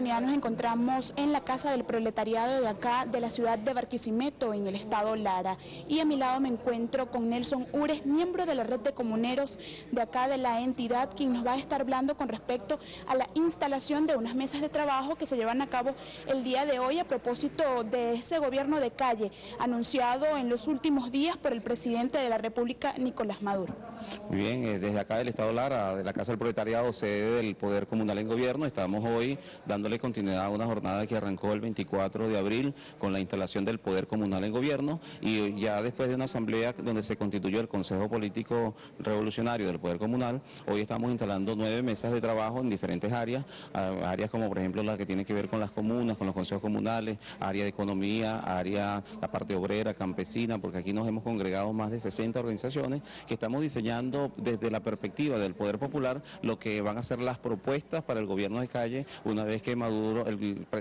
nos encontramos en la Casa del Proletariado de acá, de la ciudad de Barquisimeto, en el estado Lara. Y a mi lado me encuentro con Nelson Ures, miembro de la red de comuneros de acá de la entidad, quien nos va a estar hablando con respecto a la instalación de unas mesas de trabajo que se llevan a cabo el día de hoy a propósito de ese gobierno de calle anunciado en los últimos días por el presidente de la República, Nicolás Maduro. Bien, eh, desde acá del Estado Lara, de la Casa del Proletariado, sede del Poder Comunal en Gobierno, estamos hoy dándole continuidad una jornada que arrancó el 24 de abril con la instalación del Poder Comunal en Gobierno y ya después de una asamblea donde se constituyó el Consejo Político Revolucionario del Poder Comunal, hoy estamos instalando nueve mesas de trabajo en diferentes áreas, áreas como por ejemplo la que tiene que ver con las comunas, con los consejos comunales, área de economía, área, la parte obrera, campesina, porque aquí nos hemos congregado más de 60 organizaciones que estamos diseñando desde la perspectiva del Poder Popular lo que van a ser las propuestas para el gobierno de calle una vez que Maduro,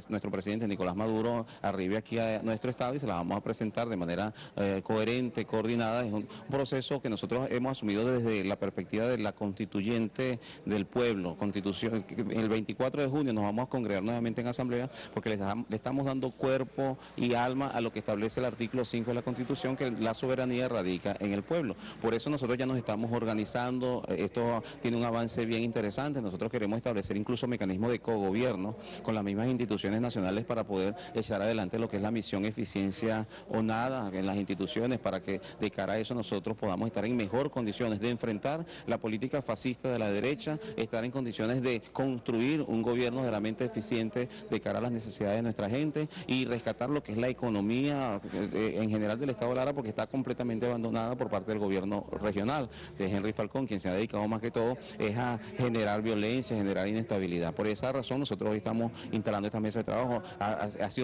nuestro presidente Nicolás Maduro arribe aquí a nuestro estado y se las vamos a presentar de manera eh, coherente, coordinada. Es un proceso que nosotros hemos asumido desde la perspectiva de la constituyente del pueblo, constitución. El 24 de junio nos vamos a congregar nuevamente en asamblea porque le, estamos dando cuerpo y alma a lo que establece el artículo 5 de la constitución, que la soberanía radica en el pueblo. Por eso nosotros ya nos estamos organizando, esto tiene un avance bien interesante, nosotros queremos establecer incluso mecanismos de cogobierno con las mismas instituciones nacionales para poder echar adelante lo que es la misión eficiencia o nada en las instituciones para que de cara a eso nosotros podamos estar en mejor condiciones de enfrentar la política fascista de la derecha, estar en condiciones de construir un gobierno realmente eficiente de cara a las necesidades de nuestra gente y rescatar lo que es la economía eh, en general del Estado de Lara porque está completamente abandonada por parte del gobierno regional de Henry Falcón, quien se ha dedicado más que todo es a generar violencia, generar inestabilidad. Por esa razón nosotros hoy estamos instalando esta mesa de trabajo,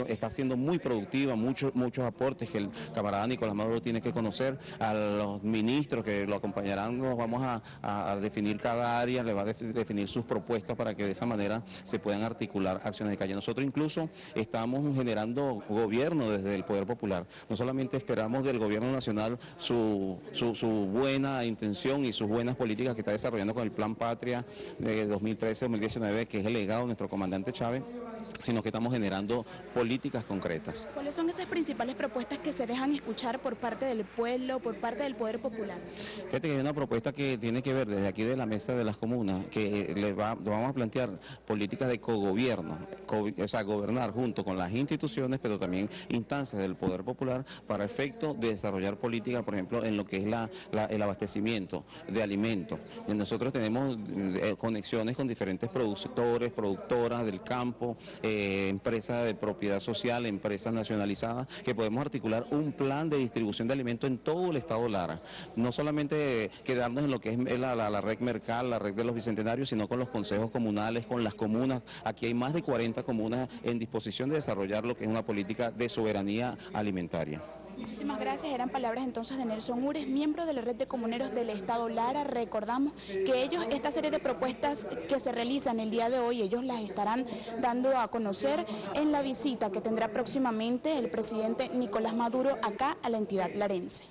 está siendo muy productiva, muchos, muchos aportes que el camarada Nicolás Maduro tiene que conocer, a los ministros que lo acompañarán, nos vamos a, definir cada área, le va a definir sus propuestas para que de esa manera se puedan articular acciones de calle. Nosotros incluso estamos generando gobierno desde el Poder Popular, no solamente esperamos del gobierno nacional su, su, su buena intención y sus buenas políticas que está desarrollando con el Plan Patria de 2013-2019, que es el legado de nuestro comandante Chávez, ¿saben? Sino que estamos generando políticas concretas. ¿Cuáles son esas principales propuestas que se dejan escuchar por parte del pueblo, por parte del Poder Popular? Fíjate que hay una propuesta que tiene que ver desde aquí de la mesa de las comunas, que le, va, vamos a plantear políticas de cogobierno, o sea, gobernar junto con las instituciones, pero también instancias del Poder Popular para efecto de desarrollar políticas, por ejemplo, en lo que es la, el abastecimiento de alimentos. Nosotros tenemos eh, conexiones con diferentes productores, productoras del campo, eh, empresas de propiedad social, empresas nacionalizadas, que podemos articular un plan de distribución de alimentos en todo el estado Lara. No solamente quedarnos en lo que es la, la red Mercal, la red de los bicentenarios, sino con los consejos comunales, con las comunas. Aquí hay más de 40 comunas en disposición de desarrollar lo que es una política de soberanía alimentaria. Muchísimas gracias. Eran palabras entonces de Nelson Ures, miembro de la red de comuneros del Estado Lara. Recordamos que ellos, esta serie de propuestas que se realizan el día de hoy, ellos las estarán dando a conocer en la visita que tendrá próximamente el presidente Nicolás Maduro acá a la entidad larense.